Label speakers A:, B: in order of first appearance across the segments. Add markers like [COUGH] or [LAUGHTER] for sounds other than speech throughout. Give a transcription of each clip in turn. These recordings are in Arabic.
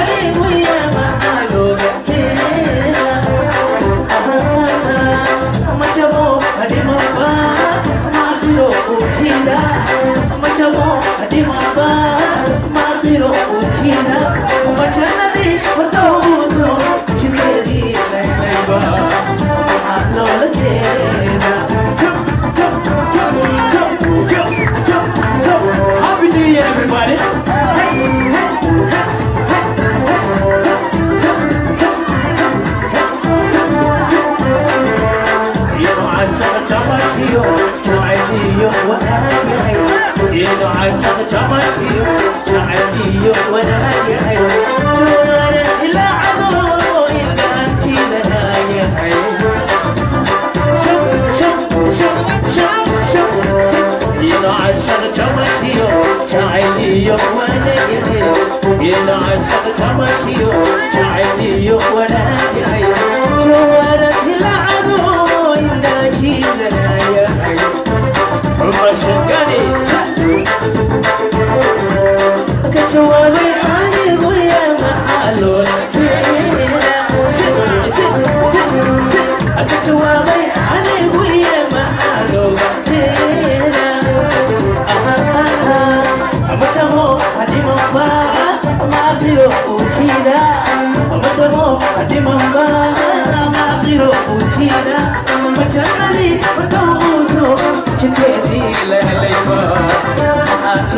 A: I didn't win. يا وأنا جاي يد عشق شمشيه شعبيه وأنا جاي جوارك العدو اذا انت لها يا حي عشق تمشيو شعليو وأنا جاي يد عشق تمشيو شعليو وأنا جاي جوارك العدو चढ़ली तू जो जिते दिल है ले बा तेरा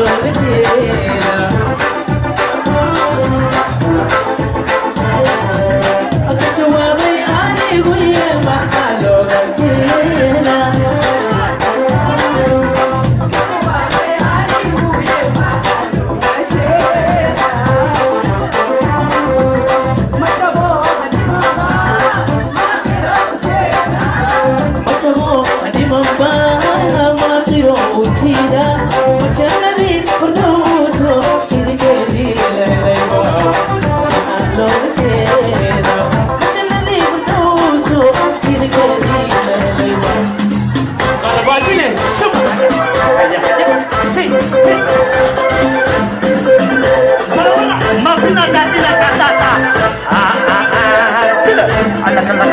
B: [LAUGHS] Allah Allah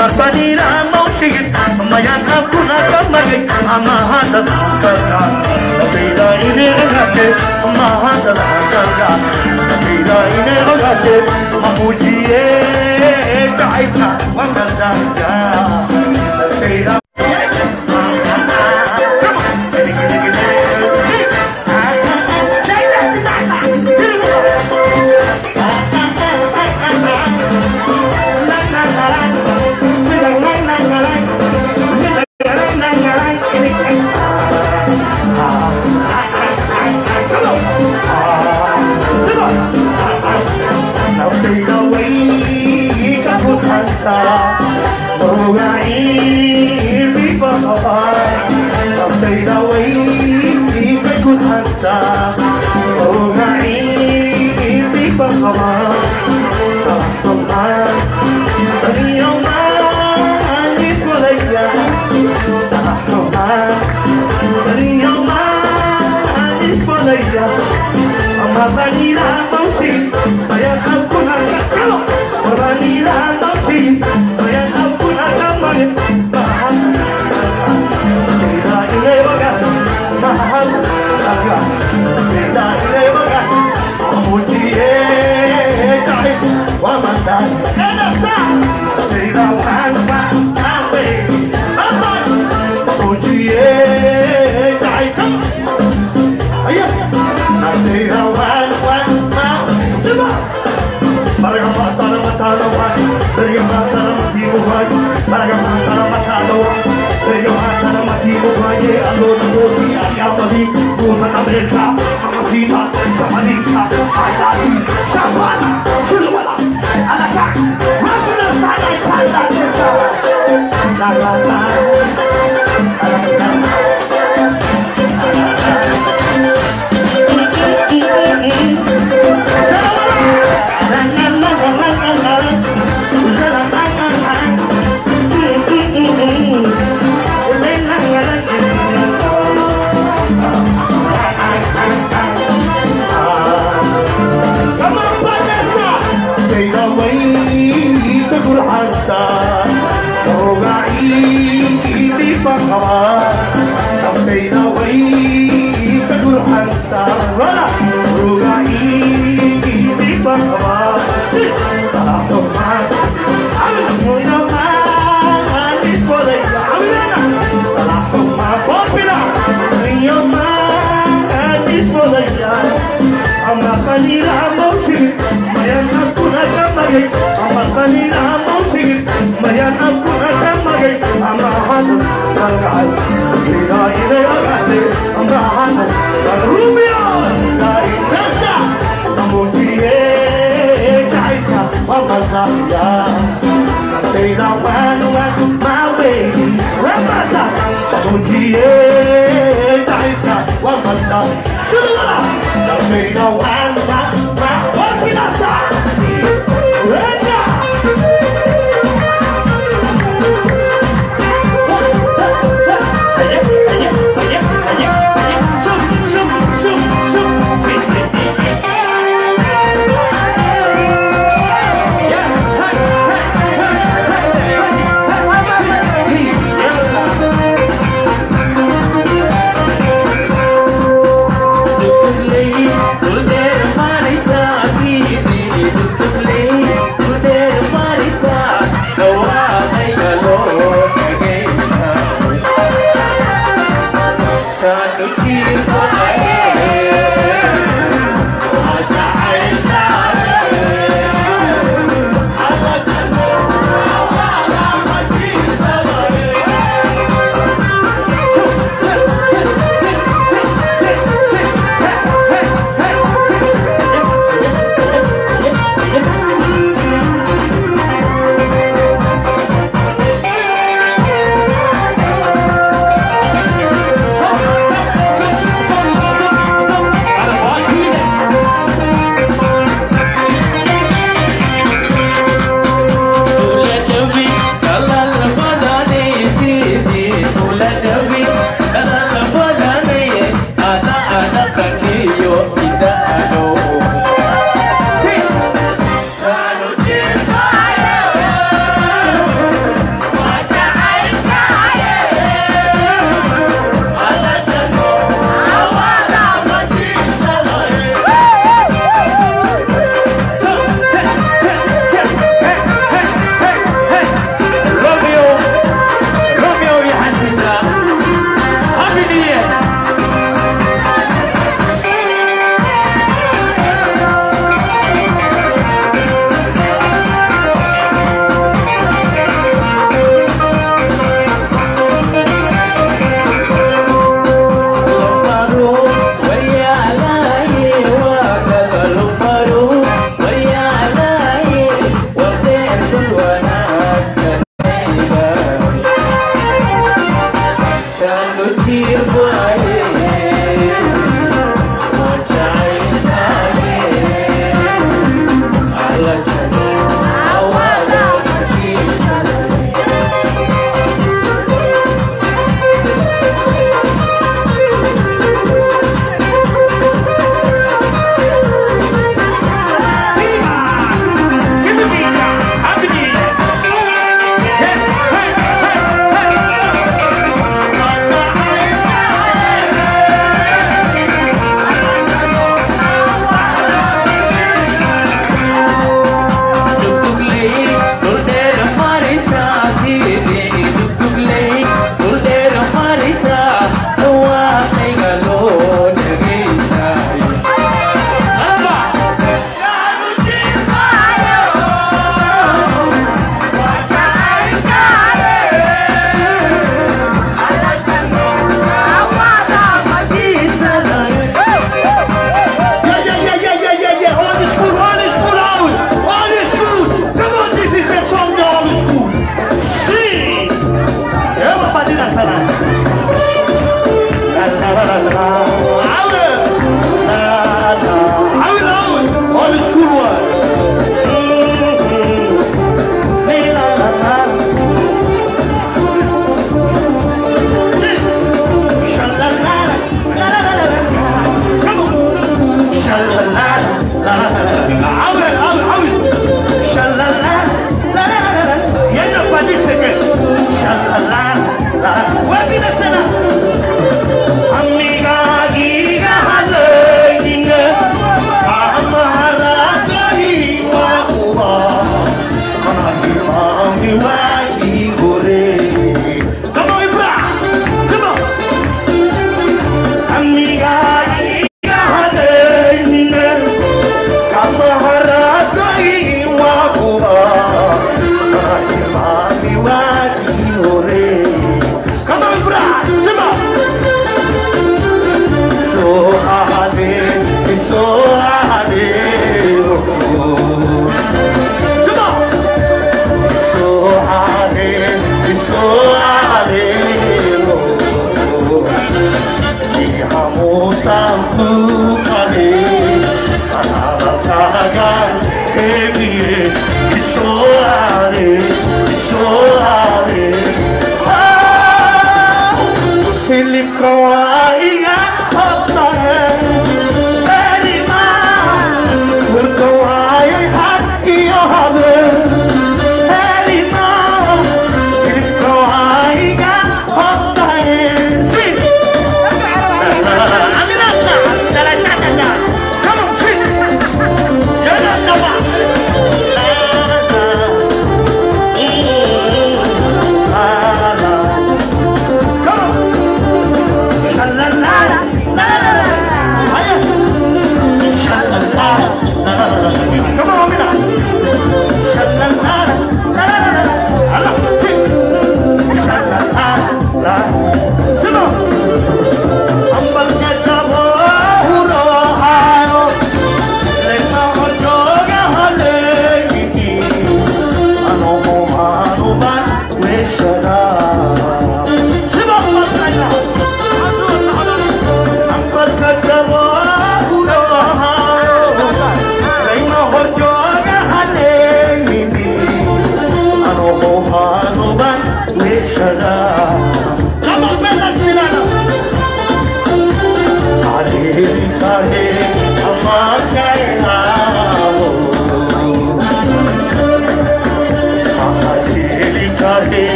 B: परपनीरा मौशी मया था पुना कमगे महादला करगा तेरा इने रगाते महादला करगा तेरा इने रगाते ममूजी ए काइफा वंदन दागा तेरा Havana, Mausi, Bahia, Campo. Salah La la la Yeah.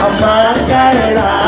B: আমার কারণা